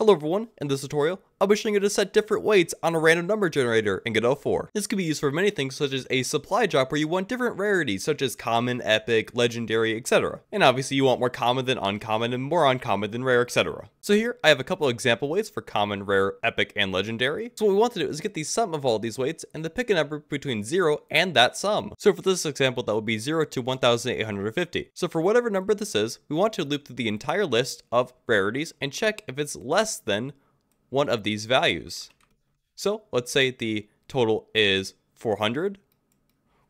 Hello everyone, in this tutorial, I'll be showing you to set different weights on a random number generator in Godot 4. This can be used for many things such as a supply drop where you want different rarities such as common, epic, legendary, etc. And obviously you want more common than uncommon and more uncommon than rare, etc. So here I have a couple example weights for common, rare, epic, and legendary. So what we want to do is get the sum of all these weights and then pick a number between 0 and that sum. So for this example that would be 0 to 1850. So for whatever number this is, we want to loop through the entire list of rarities and check if it's less than one of these values. So let's say the total is 400.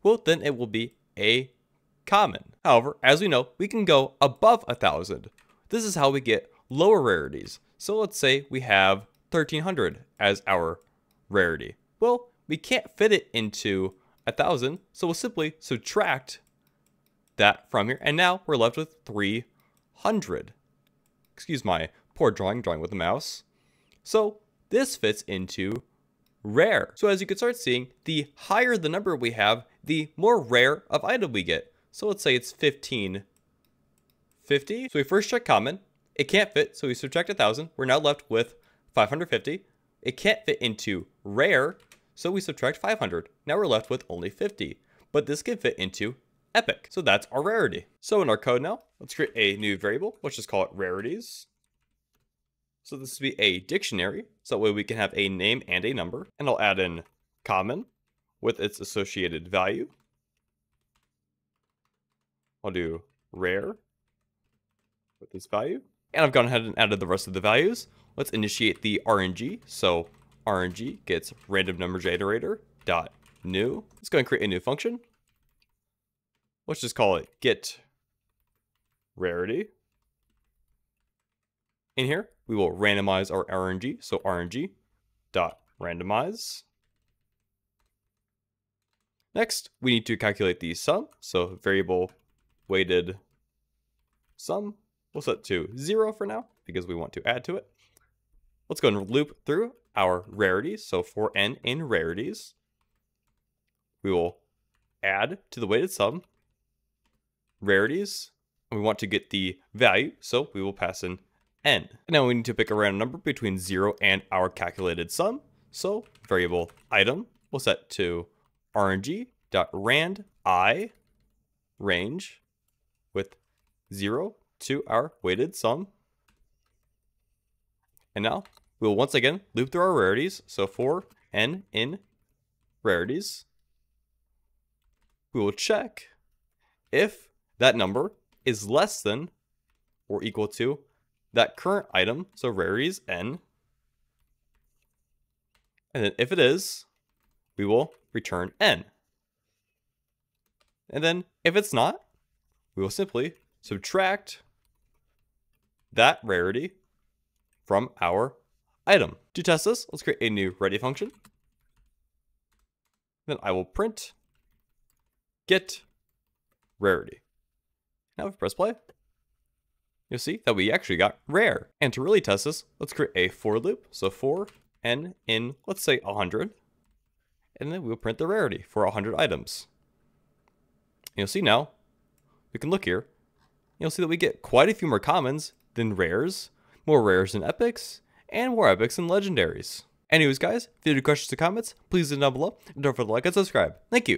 Well, then it will be a common. However, as we know, we can go above a thousand. This is how we get lower rarities. So let's say we have 1300 as our rarity. Well, we can't fit it into a thousand, so we'll simply subtract that from here. And now we're left with 300. Excuse my poor drawing, drawing with the mouse. So this fits into rare. So as you can start seeing, the higher the number we have, the more rare of item we get. So let's say it's 1550. So we first check common. It can't fit, so we subtract 1000. We're now left with 550. It can't fit into rare, so we subtract 500. Now we're left with only 50. But this can fit into epic. So that's our rarity. So in our code now, let's create a new variable. Let's just call it rarities. So this will be a dictionary, so that way we can have a name and a number. And I'll add in common with its associated value. I'll do rare with this value. And I've gone ahead and added the rest of the values. Let's initiate the RNG. So RNG gets random number generator dot new. Let's go and create a new function. Let's just call it get rarity. In here, we will randomize our RNG. So RNG dot randomize. Next, we need to calculate the sum. So variable weighted sum. We'll set to zero for now because we want to add to it. Let's go and loop through our rarities. So for n in rarities, we will add to the weighted sum rarities. And we want to get the value, so we will pass in n. Now we need to pick a random number between 0 and our calculated sum. So variable item will set to rng.rand i range with 0 to our weighted sum. And now we will once again loop through our rarities. So for n in rarities, we will check if that number is less than or equal to that current item, so rarities n. And then if it is, we will return n. And then if it's not, we will simply subtract that rarity from our item. To test this, let's create a new ready function. Then I will print get rarity. Now if we press play, you'll see that we actually got rare. And to really test this, let's create a for loop. So for n in, let's say 100, and then we'll print the rarity for 100 items. You'll see now, we can look here, you'll see that we get quite a few more commons than rares, more rares than epics, and more epics than legendaries. Anyways guys, if you have any questions or comments, please leave them down below, and don't forget to like and subscribe. Thank you!